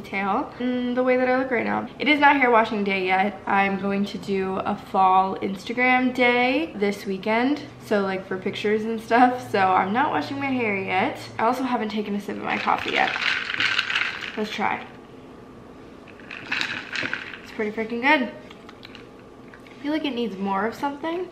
ponytail and mm. the way that I look right now. It is not hair washing day yet. I'm going to do a fall Instagram day this weekend. So like for pictures and stuff. So I'm not washing my hair yet. I also haven't taken a sip of my coffee yet. Let's try. It's pretty freaking good. I feel like it needs more of something.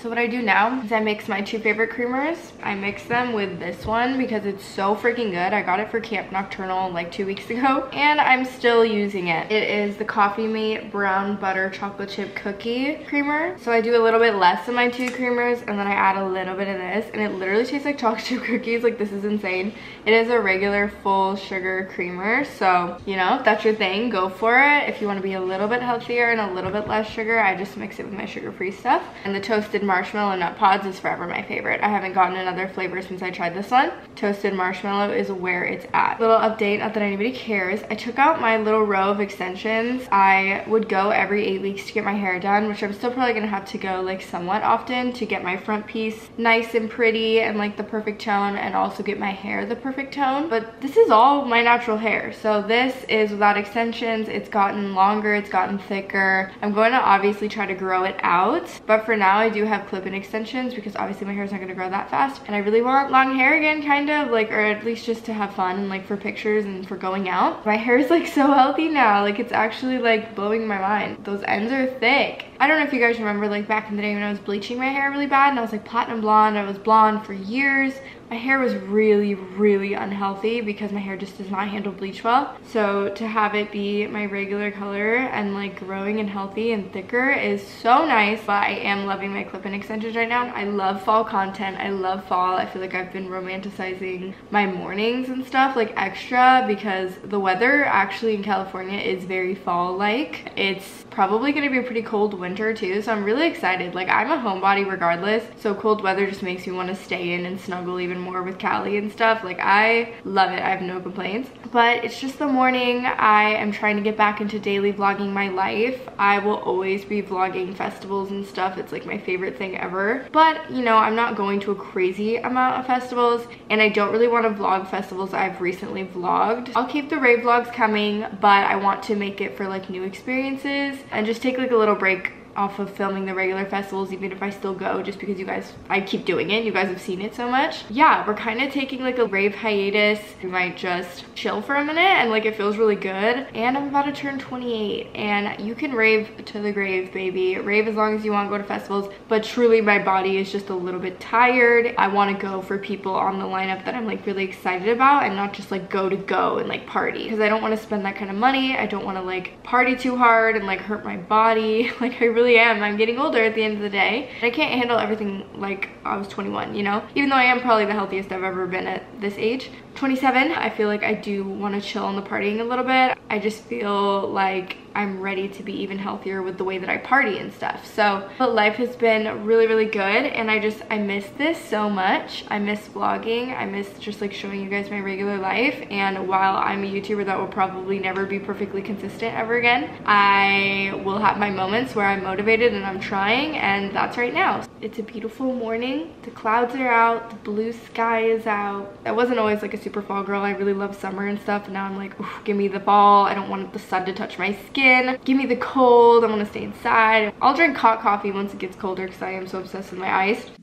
So what I do now is I mix my two favorite creamers. I mix them with this one because it's so freaking good. I got it for Camp Nocturnal like two weeks ago and I'm still using it. It is the Coffee Mate Brown Butter Chocolate Chip Cookie Creamer. So I do a little bit less of my two creamers and then I add a little bit of this and it literally tastes like chocolate chip cookies. Like this is insane. It is a regular full sugar creamer. So, you know, if that's your thing, go for it. If you want to be a little bit healthier and a little bit less sugar, I just mix it with my sugar-free stuff. And the toasted marshmallow Nutpods is forever my favorite. I haven't gotten another flavor since I tried this one. Toasted marshmallow is where it's at. Little update, not that anybody cares. I took out my little row of extensions. I would go every eight weeks to get my hair done, which I'm still probably gonna have to go like somewhat often to get my front piece nice and pretty and like the perfect tone and also get my hair the perfect tone. But this is all my natural hair. So this is without extensions. It's gotten longer, it's gotten thicker. I'm going to obviously try to grow it out. But for now, I do have have clip-in extensions because obviously my hair is not going to grow that fast and I really want long hair again kind of like or at least just to have fun and like for pictures and for going out. My hair is like so healthy now like it's actually like blowing my mind. Those ends are thick. I don't know if you guys remember like back in the day when I was bleaching my hair really bad and I was like platinum blonde. I was blonde for years my hair was really, really unhealthy because my hair just does not handle bleach well. So to have it be my regular color and like growing and healthy and thicker is so nice. But I am loving my clip-in extensions right now. I love fall content. I love fall. I feel like I've been romanticizing my mornings and stuff like extra because the weather actually in California is very fall-like. It's probably gonna be a pretty cold winter too. So I'm really excited. Like I'm a homebody regardless. So cold weather just makes me want to stay in and snuggle even more with Callie and stuff. Like I love it. I have no complaints. But it's just the morning. I am trying to get back into daily vlogging my life. I will always be vlogging festivals and stuff. It's like my favorite thing ever. But you know, I'm not going to a crazy amount of festivals and I don't really want to vlog festivals I've recently vlogged. I'll keep the rave vlogs coming, but I want to make it for like new experiences and just take like a little break off of filming the regular festivals even if I still go just because you guys I keep doing it you guys have seen it so much. Yeah we're kind of taking like a rave hiatus. We might just chill for a minute and like it feels really good. And I'm about to turn 28 and you can rave to the grave baby. Rave as long as you want to go to festivals but truly my body is just a little bit tired. I want to go for people on the lineup that I'm like really excited about and not just like go to go and like party. Because I don't want to spend that kind of money. I don't want to like party too hard and like hurt my body. Like I really really am. I'm getting older at the end of the day. I can't handle everything like I was 21, you know? Even though I am probably the healthiest I've ever been at this age. 27, I feel like I do want to chill on the partying a little bit. I just feel like I'm ready to be even healthier with the way that I party and stuff. So but life has been really, really good and I just, I miss this so much. I miss vlogging. I miss just like showing you guys my regular life. And while I'm a YouTuber that will probably never be perfectly consistent ever again, I will have my moments where I'm motivated and I'm trying and that's right now. It's a beautiful morning. The clouds are out, the blue sky is out. I wasn't always like a super fall girl. I really love summer and stuff. And now I'm like, give me the fall. I don't want the sun to touch my skin. Give me the cold. I want to stay inside. I'll drink hot coffee once it gets colder because I am so obsessed with my ice.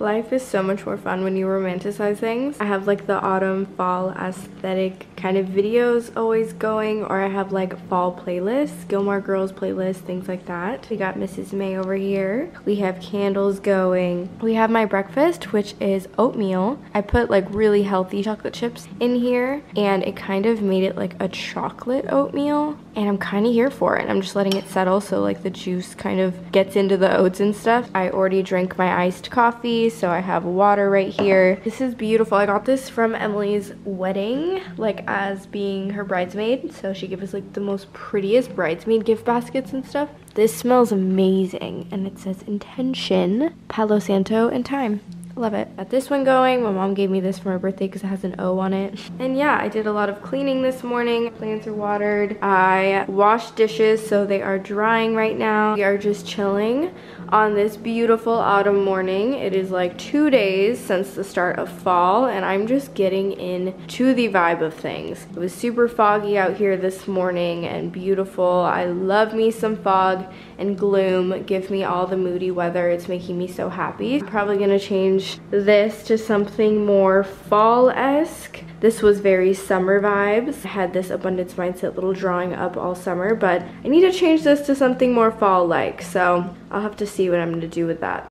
Life is so much more fun when you romanticize things. I have like the autumn fall aesthetic kind of videos always going or I have like fall playlists, Gilmore Girls playlists, things like that. We got Mrs. May over here. We have candles going. We have my breakfast which is oatmeal. I put like really healthy chocolate chips in here and it kind of made it like a chocolate oatmeal and I'm kind of here for it. I'm just letting it settle so like the juice kind of gets into the oats and stuff. I already drank my iced coffee, so I have water right here. This is beautiful. I got this from Emily's wedding, like as being her bridesmaid. So she gave us like the most prettiest bridesmaid gift baskets and stuff. This smells amazing and it says intention, Palo Santo, and thyme. Love it. Got this one going. My mom gave me this for my birthday because it has an O on it. And yeah, I did a lot of cleaning this morning. Plants are watered. I washed dishes so they are drying right now. We are just chilling on this beautiful autumn morning. It is like two days since the start of fall and I'm just getting into the vibe of things. It was super foggy out here this morning and beautiful. I love me some fog and gloom. Give me all the moody weather. It's making me so happy. I'm probably gonna change this to something more fall-esque. This was very summer vibes. I had this abundance mindset little drawing up all summer, but I need to change this to something more fall-like. So I'll have to see what I'm gonna do with that.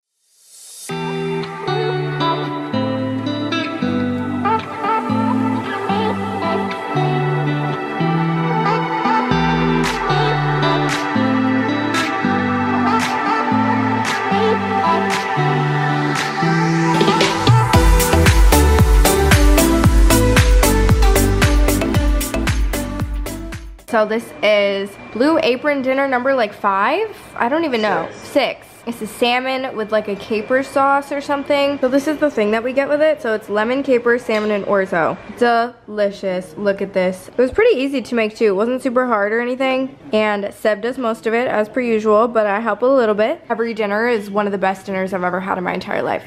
So this is blue apron dinner number like five? I don't even know. Six. Six. It's a salmon with like a caper sauce or something. So this is the thing that we get with it. So it's lemon, caper, salmon, and orzo. Delicious. Look at this. It was pretty easy to make too. It wasn't super hard or anything. And Seb does most of it as per usual, but I help a little bit. Every dinner is one of the best dinners I've ever had in my entire life.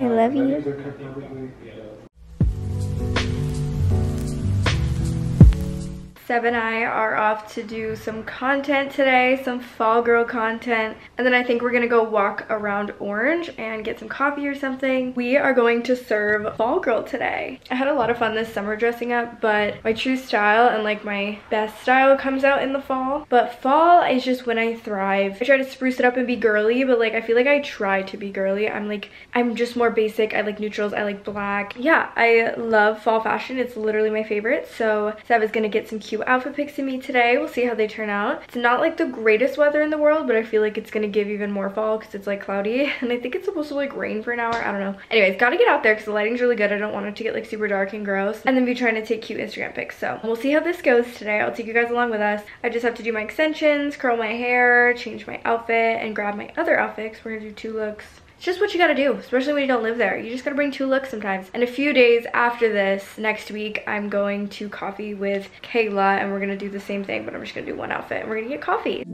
I love you. Seb and I are off to do some content today, some fall girl content. And then I think we're gonna go walk around Orange and get some coffee or something. We are going to serve fall girl today. I had a lot of fun this summer dressing up, but my true style and like my best style comes out in the fall. But fall is just when I thrive. I try to spruce it up and be girly, but like I feel like I try to be girly. I'm like, I'm just more basic. I like neutrals, I like black. Yeah, I love fall fashion. It's literally my favorite. So Seb is gonna get some cute cute outfit pics of me today. We'll see how they turn out. It's not like the greatest weather in the world, but I feel like it's gonna give even more fall because it's like cloudy. And I think it's supposed to like rain for an hour. I don't know. Anyways, gotta get out there because the lighting's really good. I don't want it to get like super dark and gross. And then be trying to take cute Instagram pics. So we'll see how this goes today. I'll take you guys along with us. I just have to do my extensions, curl my hair, change my outfit, and grab my other outfits. We're gonna do two looks it's just what you gotta do, especially when you don't live there. You just gotta bring two looks sometimes. And a few days after this, next week, I'm going to coffee with Kayla and we're gonna do the same thing, but I'm just gonna do one outfit and we're gonna get coffee.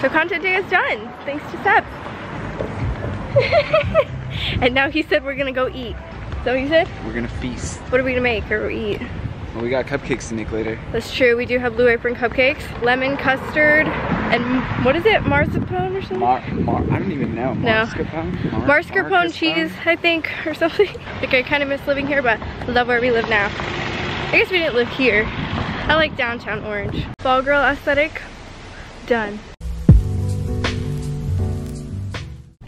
So content day is done, thanks to Seb. and now he said we're gonna go eat. Is that what you said? We're gonna feast. What are we gonna make or eat? Well, we got cupcakes to make later. That's true. We do have blue apron cupcakes, lemon custard, and what is it? Marzipan or something? Mar, mar I don't even know. No. Mascarpone? Mar mascarpone cheese, I think, or something. like I kind of miss living here, but love where we live now. I guess we didn't live here. I like downtown Orange. Fall girl aesthetic, done.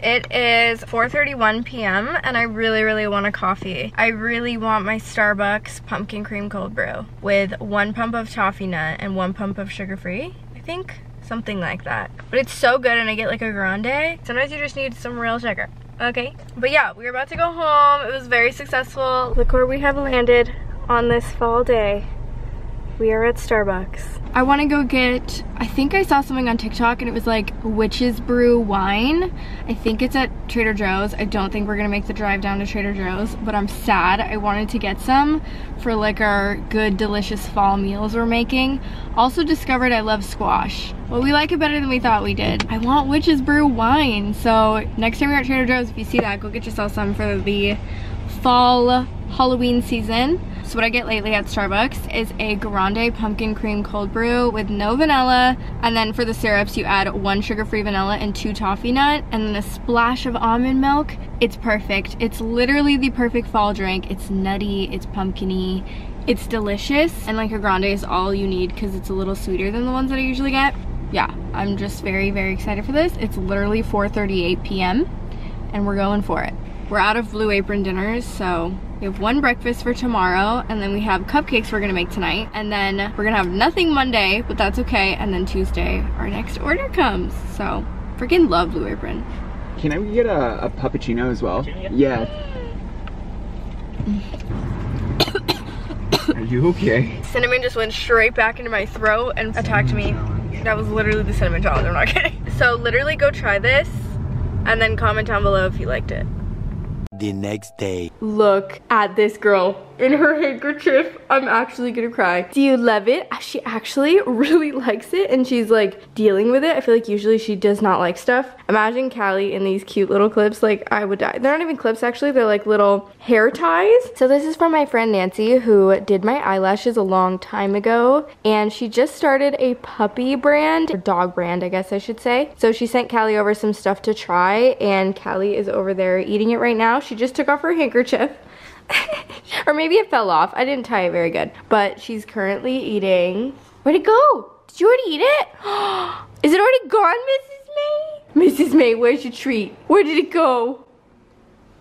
It is 4.31 p.m. and I really, really want a coffee. I really want my Starbucks pumpkin cream cold brew with one pump of toffee nut and one pump of sugar-free, I think. Something like that. But it's so good and I get like a grande. Sometimes you just need some real sugar. Okay, but yeah, we're about to go home. It was very successful. Look where we have landed on this fall day. We are at Starbucks. I want to go get, I think I saw something on TikTok and it was like Witch's Brew wine. I think it's at Trader Joe's. I don't think we're going to make the drive down to Trader Joe's, but I'm sad. I wanted to get some for like our good, delicious fall meals we're making. Also discovered I love squash. Well, we like it better than we thought we did. I want Witch's Brew wine. So next time you're at Trader Joe's, if you see that, go get yourself some for the fall Halloween season. So what I get lately at Starbucks is a grande pumpkin cream cold brew with no vanilla. And then for the syrups, you add one sugar-free vanilla and two toffee nut and then a splash of almond milk. It's perfect. It's literally the perfect fall drink. It's nutty, it's pumpkiny, it's delicious. And like a grande is all you need because it's a little sweeter than the ones that I usually get. Yeah, I'm just very, very excited for this. It's literally 4.38 p.m. and we're going for it. We're out of Blue Apron dinners, so we have one breakfast for tomorrow, and then we have cupcakes we're gonna make tonight, and then we're gonna have nothing Monday, but that's okay, and then Tuesday, our next order comes. So, freaking love Blue Apron. Can I get a, a puppuccino as well? Yeah. Are you okay? Cinnamon just went straight back into my throat and attacked me. That was literally the cinnamon challenge, I'm not kidding. So literally go try this and then comment down below if you liked it. The next day. Look at this girl in her handkerchief. I'm actually gonna cry. Do you love it? She actually really likes it and she's like dealing with it. I feel like usually she does not like stuff. Imagine Callie in these cute little clips, like I would die. They're not even clips actually, they're like little hair ties. So this is from my friend Nancy who did my eyelashes a long time ago and she just started a puppy brand, or dog brand I guess I should say. So she sent Callie over some stuff to try and Callie is over there eating it right now. She just took off her handkerchief. or maybe it fell off. I didn't tie it very good. But she's currently eating. Where'd it go? Did you already eat it? Is it already gone, Mrs. May? Mrs. May, where's your treat? Where did it go?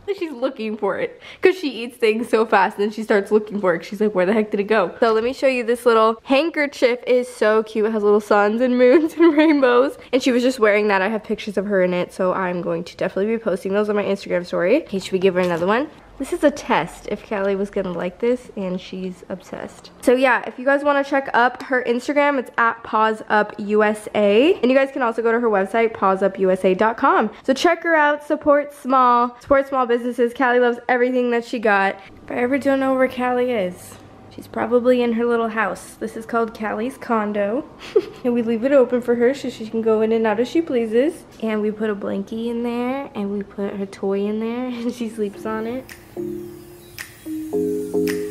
She's looking for it because she eats things so fast and she starts looking for it. She's like, where the heck did it go? So let me show you this little handkerchief It is so cute. It has little suns and moons and rainbows. And she was just wearing that. I have pictures of her in it. So I'm going to definitely be posting those on my Instagram story. Okay, should we give her another one? This is a test if Callie was gonna like this and she's obsessed. So yeah, if you guys wanna check up her Instagram, it's at pawsupusa. And you guys can also go to her website, pawsupusa.com. So check her out, support small, support small businesses. Callie loves everything that she got. If I ever don't know where Callie is, She's probably in her little house. This is called Callie's condo. and we leave it open for her so she can go in and out as she pleases. And we put a blankie in there and we put her toy in there and she sleeps on it. Thank you.